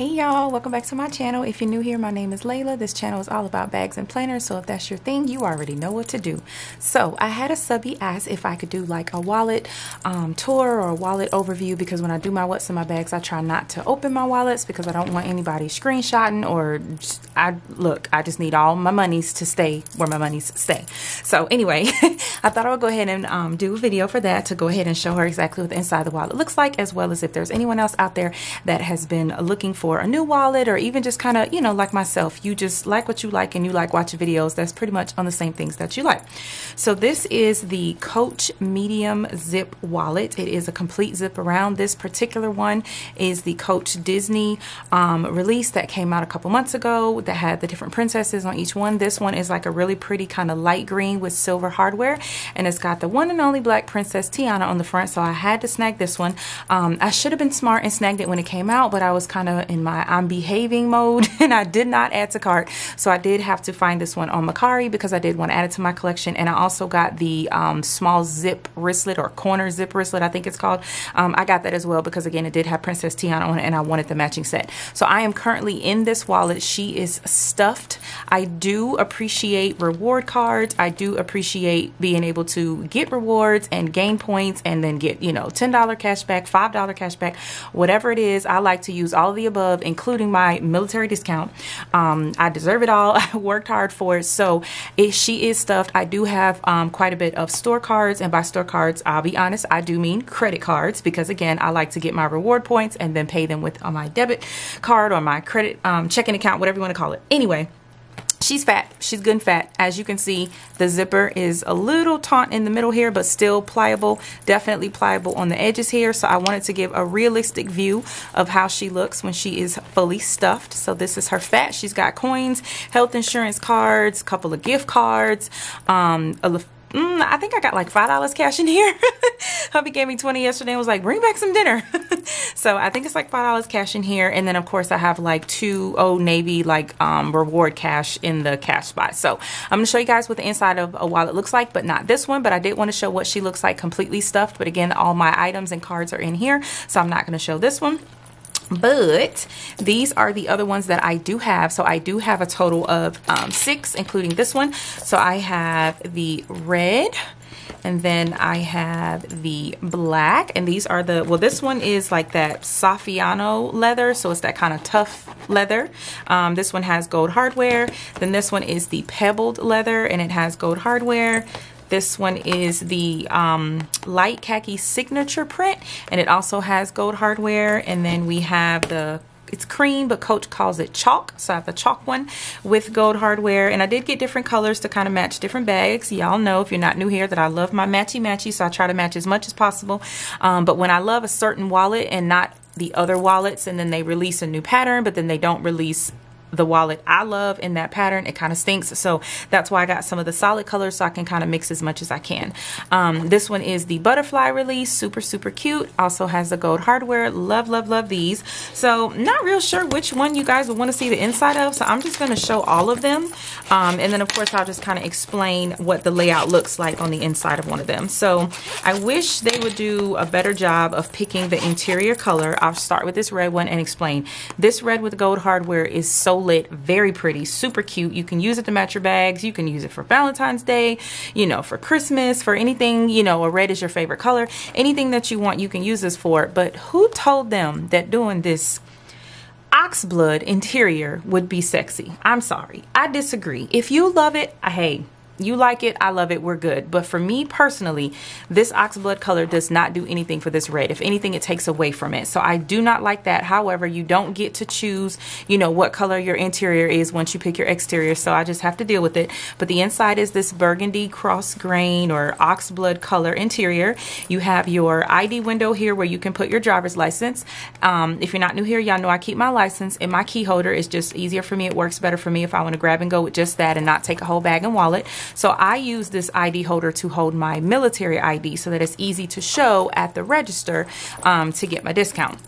Hey y'all, welcome back to my channel. If you're new here, my name is Layla. This channel is all about bags and planners, so if that's your thing, you already know what to do. So I had a subby ask if I could do like a wallet um, tour or a wallet overview because when I do my what's in my bags, I try not to open my wallets because I don't want anybody screenshotting or just, I look, I just need all my monies to stay where my monies stay. So anyway, I thought I would go ahead and um, do a video for that to go ahead and show her exactly what the inside of the wallet looks like as well as if there's anyone else out there that has been looking for a new wallet or even just kind of, you know, like myself, you just like what you like and you like watching videos. That's pretty much on the same things that you like. So this is the Coach Medium Zip Wallet. It is a complete zip around. This particular one is the Coach Disney um, release that came out a couple months ago that had the different princesses on each one. This one is like a really pretty kind of light green with silver hardware and it's got the one and only black princess Tiana on the front. So I had to snag this one. Um, I should have been smart and snagged it when it came out, but I was kind of in my I'm behaving mode and I did not add to cart. So I did have to find this one on Mercari because I did want to add it to my collection. And I also got the um, small zip wristlet or corner zip wristlet, I think it's called. Um, I got that as well because again, it did have Princess Tiana on it and I wanted the matching set. So I am currently in this wallet. She is stuffed. I do appreciate reward cards. I do appreciate being able to get rewards and gain points and then get, you know, $10 cash back, $5 cash back, whatever it is. I like to use all the above, including including my military discount. Um, I deserve it all. I worked hard for it. So if she is stuffed, I do have um, quite a bit of store cards. And by store cards, I'll be honest, I do mean credit cards because again, I like to get my reward points and then pay them with on my debit card or my credit um, checking account, whatever you want to call it. Anyway, she's fat. She's good and fat. As you can see the zipper is a little taut in the middle here but still pliable definitely pliable on the edges here. So I wanted to give a realistic view of how she looks when she is fully stuffed. So this is her fat. She's got coins health insurance cards a couple of gift cards um, a mm, I think I got like $5 cash in here. Hubby gave me 20 yesterday and was like, bring back some dinner. so I think it's like $5 cash in here. And then of course I have like two Old Navy like um, reward cash in the cash spot. So I'm to show you guys what the inside of a wallet looks like, but not this one. But I did want to show what she looks like completely stuffed. But again, all my items and cards are in here. So I'm not to show this one but these are the other ones that I do have. So I do have a total of um, six, including this one. So I have the red, and then I have the black and these are the well this one is like that Saffiano leather so it's that kind of tough leather um, this one has gold hardware then this one is the pebbled leather and it has gold hardware this one is the um, light khaki signature print and it also has gold hardware. And then we have the it's cream, but Coach calls it chalk. So I have the chalk one with gold hardware. And I did get different colors to kind of match different bags. Y'all know if you're not new here that I love my matchy matchy. So I try to match as much as possible. Um, but when I love a certain wallet and not the other wallets and then they release a new pattern, but then they don't release the wallet I love in that pattern. It kind of stinks. So that's why I got some of the solid colors so I can kind of mix as much as I can. Um, this one is the butterfly release. Super, super cute. Also has the gold hardware. Love, love, love these. So not real sure which one you guys would want to see the inside of. So I'm just going to show all of them. Um, and then of course I'll just kind of explain what the layout looks like on the inside of one of them. So I wish they would do a better job of picking the interior color. I'll start with this red one and explain. This red with gold hardware is so lit, very pretty, super cute. You can use it to match your bags. You can use it for Valentine's Day, you know, for Christmas, for anything, you know, a red is your favorite color. Anything that you want, you can use this for. But who told them that doing this oxblood interior would be sexy? I'm sorry. I disagree. If you love it, hey, you like it, I love it, we're good. But for me personally, this oxblood color does not do anything for this red. If anything, it takes away from it. So I do not like that. However, you don't get to choose, you know, what color your interior is once you pick your exterior. So I just have to deal with it. But the inside is this burgundy cross grain or oxblood color interior. You have your ID window here where you can put your driver's license. Um, if you're not new here, y'all know I keep my license in my key holder. It's just easier for me. It works better for me if I want to grab and go with just that and not take a whole bag and wallet. So I use this ID holder to hold my military ID so that it's easy to show at the register um, to get my discount.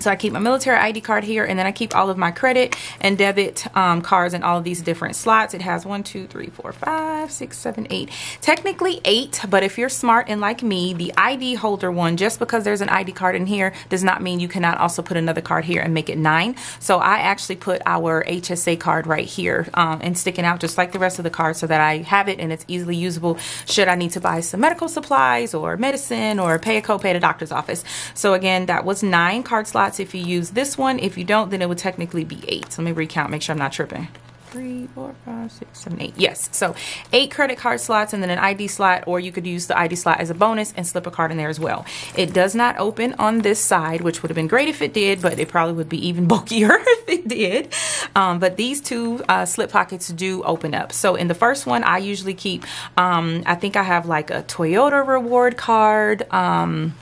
So I keep my military ID card here, and then I keep all of my credit and debit um, cards in all of these different slots. It has one, two, three, four, five, six, seven, eight. Technically eight, but if you're smart and like me, the ID holder one, just because there's an ID card in here, does not mean you cannot also put another card here and make it nine. So I actually put our HSA card right here um, and sticking out just like the rest of the cards so that I have it and it's easily usable should I need to buy some medical supplies or medicine or pay a copay at a doctor's office. So again, that was nine card slots if you use this one. If you don't, then it would technically be eight. So let me recount, make sure I'm not tripping. Three, four, five, six, seven, eight. Yes. So eight credit card slots and then an ID slot, or you could use the ID slot as a bonus and slip a card in there as well. It does not open on this side, which would have been great if it did, but it probably would be even bulkier if it did. Um, but these two uh, slip pockets do open up. So in the first one, I usually keep, um, I think I have like a Toyota reward card. Um,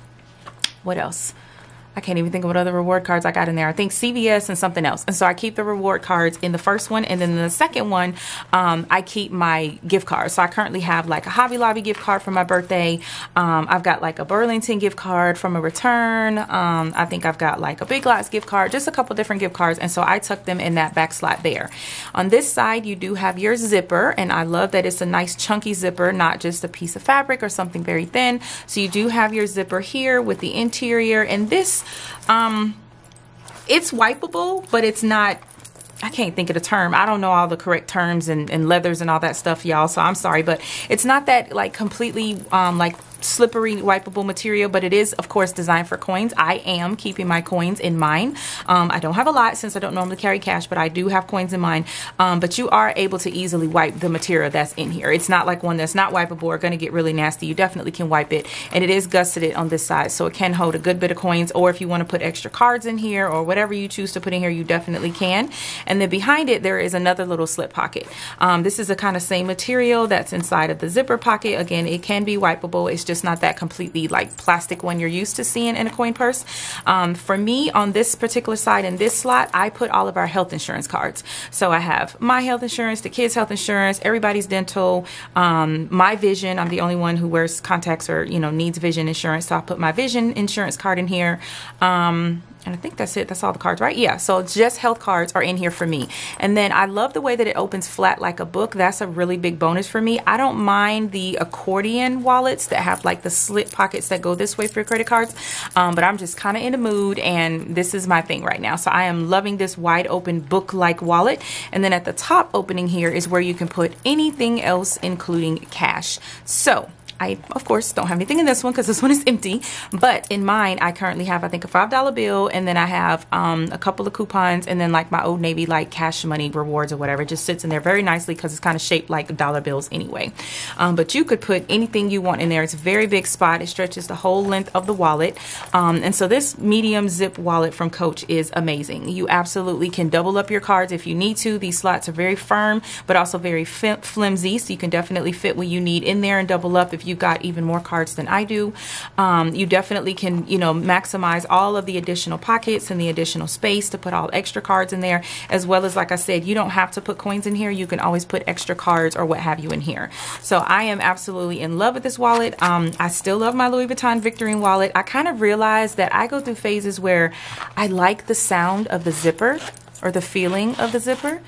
what else? I can't even think of what other reward cards I got in there. I think CVS and something else. And so I keep the reward cards in the first one. And then the second one, um, I keep my gift cards. So I currently have like a Hobby Lobby gift card for my birthday. Um, I've got like a Burlington gift card from a return. Um, I think I've got like a Big Lots gift card, just a couple different gift cards. And so I tuck them in that back slot there. On this side, you do have your zipper. And I love that it's a nice chunky zipper, not just a piece of fabric or something very thin. So you do have your zipper here with the interior. And this um, it's wipeable, but it's not I can't think of the term. I don't know all the correct terms and, and leathers and all that stuff, y'all. So I'm sorry, but it's not that like completely um, like slippery wipeable material but it is of course designed for coins. I am keeping my coins in mine. Um, I don't have a lot since I don't normally carry cash but I do have coins in mine. Um, but you are able to easily wipe the material that's in here. It's not like one that's not wipeable or going to get really nasty. You definitely can wipe it and it is gusseted on this side so it can hold a good bit of coins or if you want to put extra cards in here or whatever you choose to put in here you definitely can. And then behind it there is another little slip pocket. Um, this is the kind of same material that's inside of the zipper pocket. Again it can be wipeable. It's just not that completely like plastic one you're used to seeing in a coin purse. Um, for me, on this particular side in this slot, I put all of our health insurance cards. So I have my health insurance, the kids' health insurance, everybody's dental, um, my vision. I'm the only one who wears contacts or you know needs vision insurance, so I put my vision insurance card in here. Um, and I think that's it. That's all the cards, right? Yeah. So just health cards are in here for me. And then I love the way that it opens flat like a book. That's a really big bonus for me. I don't mind the accordion wallets that have like the slit pockets that go this way for your credit cards. Um, but I'm just kind of in the mood and this is my thing right now. So I am loving this wide open book like wallet. And then at the top opening here is where you can put anything else, including cash. So I, of course, don't have anything in this one because this one is empty. But in mine, I currently have, I think, a $5 bill. And then I have um, a couple of coupons. And then like my Old Navy, like cash money rewards or whatever. It just sits in there very nicely because it's kind of shaped like dollar bills anyway. Um, but you could put anything you want in there. It's a very big spot. It stretches the whole length of the wallet. Um, and so this medium zip wallet from Coach is amazing. You absolutely can double up your cards if you need to. These slots are very firm, but also very flimsy. So you can definitely fit what you need in there and double up if you've got even more cards than I do. Um, you definitely can, you know, maximize all of the additional pockets and the additional space to put all extra cards in there, as well as, like I said, you don't have to put coins in here. You can always put extra cards or what have you in here. So I am absolutely in love with this wallet. Um, I still love my Louis Vuitton Victorine wallet. I kind of realized that I go through phases where I like the sound of the zipper or the feeling of the zipper.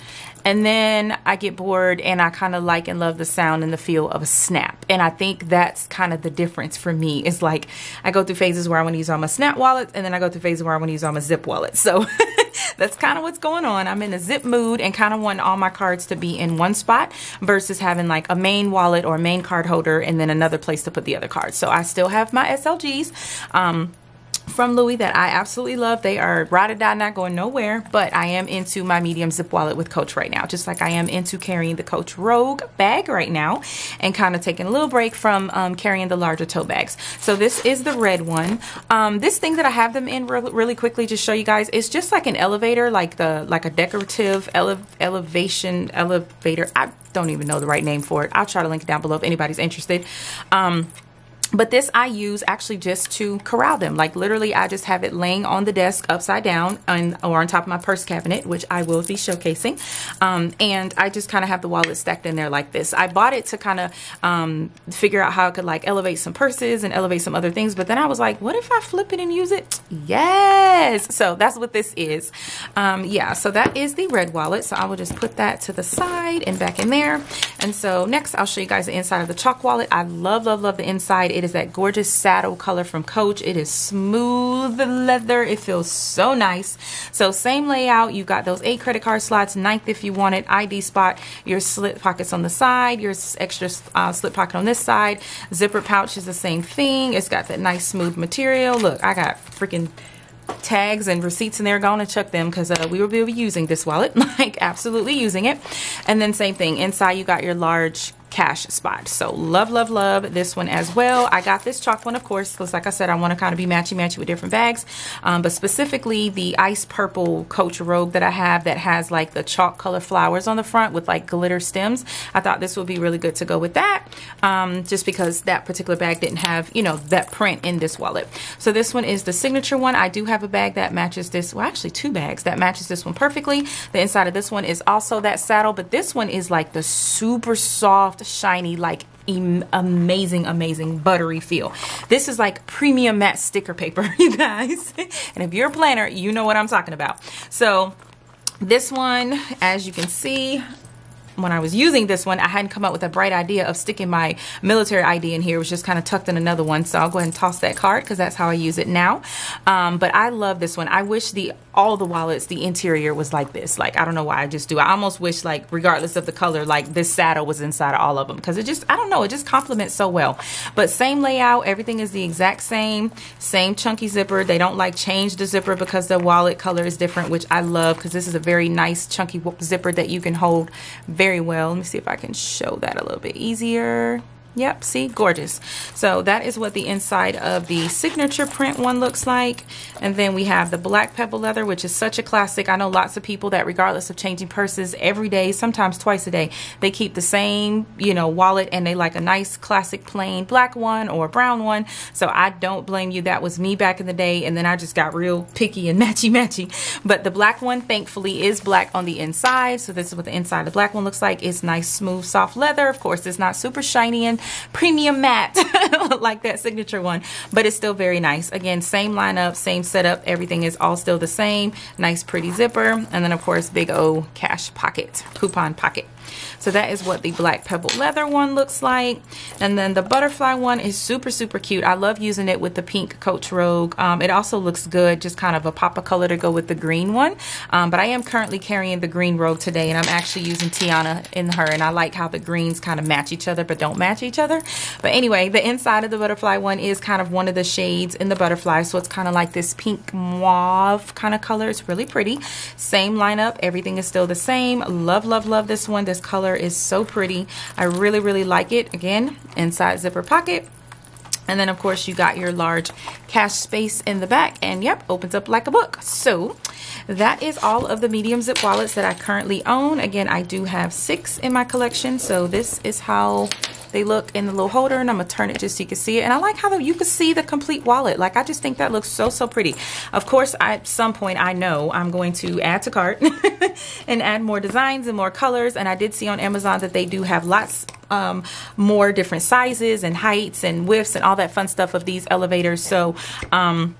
And then I get bored and I kind of like and love the sound and the feel of a snap. And I think that's kind of the difference for me. It's like I go through phases where I want to use all my snap wallets and then I go through phases where I want to use all my zip wallets. So that's kind of what's going on. I'm in a zip mood and kind of want all my cards to be in one spot versus having like a main wallet or a main card holder and then another place to put the other cards. So I still have my SLGs. Um, from Louis that I absolutely love. They are ride or die, not going nowhere, but I am into my medium zip wallet with Coach right now, just like I am into carrying the Coach Rogue bag right now and kind of taking a little break from um, carrying the larger tote bags. So this is the red one. Um, this thing that I have them in re really quickly to show you guys is just like an elevator, like the like a decorative ele elevation elevator. I don't even know the right name for it. I'll try to link it down below if anybody's interested. Um, but this I use actually just to corral them. Like literally I just have it laying on the desk upside down and, or on top of my purse cabinet, which I will be showcasing. Um, and I just kind of have the wallet stacked in there like this. I bought it to kind of um, figure out how I could like elevate some purses and elevate some other things. But then I was like, what if I flip it and use it? Yes. So that's what this is. Um, yeah, so that is the red wallet. So I will just put that to the side and back in there. And so next I'll show you guys the inside of the chalk wallet. I love, love, love the inside. It is that gorgeous saddle color from Coach. It is smooth leather. It feels so nice. So same layout. You've got those eight credit card slots, ninth if you want it, ID spot, your slip pockets on the side, your extra uh, slip pocket on this side. Zipper pouch is the same thing. It's got that nice smooth material. Look, I got freaking tags and receipts in there going to check them because uh, we will be using this wallet like absolutely using it and then same thing inside you got your large cash spot. So love, love, love this one as well. I got this chalk one, of course, because like I said, I want to kind of be matchy-matchy with different bags. Um, but specifically the ice purple Coach Rogue that I have that has like the chalk color flowers on the front with like glitter stems. I thought this would be really good to go with that um, just because that particular bag didn't have, you know, that print in this wallet. So this one is the signature one. I do have a bag that matches this, well, actually two bags that matches this one perfectly. The inside of this one is also that saddle, but this one is like the super soft, shiny, like amazing, amazing buttery feel. This is like premium matte sticker paper, you guys. and if you're a planner, you know what I'm talking about. So this one, as you can see, when I was using this one, I hadn't come up with a bright idea of sticking my military ID in here. It was just kind of tucked in another one. So I'll go ahead and toss that card because that's how I use it now. Um, but I love this one. I wish the all the wallets, the interior was like this. Like, I don't know why I just do. I almost wish like, regardless of the color, like this saddle was inside of all of them because it just, I don't know, it just complements so well. But same layout, everything is the exact same, same chunky zipper. They don't like change the zipper because the wallet color is different, which I love because this is a very nice chunky zipper that you can hold very very well. Let me see if I can show that a little bit easier. Yep, see, gorgeous. So that is what the inside of the signature print one looks like. And then we have the black pebble leather, which is such a classic. I know lots of people that regardless of changing purses every day, sometimes twice a day, they keep the same, you know, wallet and they like a nice classic plain black one or brown one. So I don't blame you. That was me back in the day. And then I just got real picky and matchy matchy. But the black one, thankfully, is black on the inside. So this is what the inside of the black one looks like. It's nice, smooth, soft leather. Of course, it's not super shiny and premium matte like that signature one, but it's still very nice. Again, same lineup, same setup. Everything is all still the same. Nice, pretty zipper. And then, of course, big O cash pocket, coupon pocket. So that is what the black pebble leather one looks like. And then the butterfly one is super, super cute. I love using it with the pink Coach Rogue. Um, it also looks good, just kind of a pop of color to go with the green one. Um, but I am currently carrying the green Rogue today, and I'm actually using Tiana in her. And I like how the greens kind of match each other, but don't match each other. But anyway, the inside of the butterfly one is kind of one of the shades in the butterfly. So it's kind of like this pink mauve kind of color. It's really pretty. Same lineup. Everything is still the same. Love, love, love this one. This color is so pretty. I really, really like it. Again, inside zipper pocket. And then, of course, you got your large cash space in the back. And, yep, opens up like a book. So, that is all of the medium zip wallets that I currently own. Again, I do have six in my collection. So, this is how they look in the little holder and I'm gonna turn it just so you can see it. And I like how you can see the complete wallet. Like I just think that looks so, so pretty. Of course, at some point I know I'm going to add to cart and add more designs and more colors. And I did see on Amazon that they do have lots um, more different sizes and heights and widths and all that fun stuff of these elevators. So, um,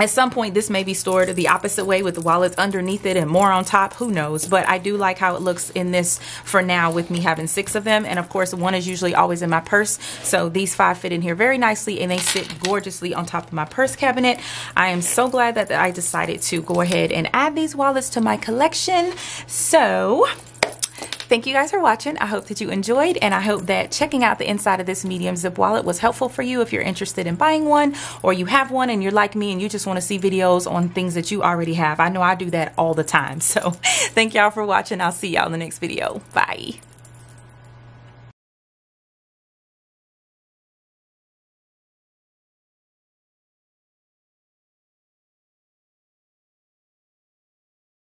at some point, this may be stored the opposite way with the wallets underneath it and more on top. Who knows? But I do like how it looks in this for now with me having six of them. And of course, one is usually always in my purse. So these five fit in here very nicely and they sit gorgeously on top of my purse cabinet. I am so glad that I decided to go ahead and add these wallets to my collection. So Thank you guys for watching. I hope that you enjoyed and I hope that checking out the inside of this medium zip wallet was helpful for you if you're interested in buying one or you have one and you're like me and you just want to see videos on things that you already have. I know I do that all the time. So thank y'all for watching. I'll see y'all in the next video. Bye.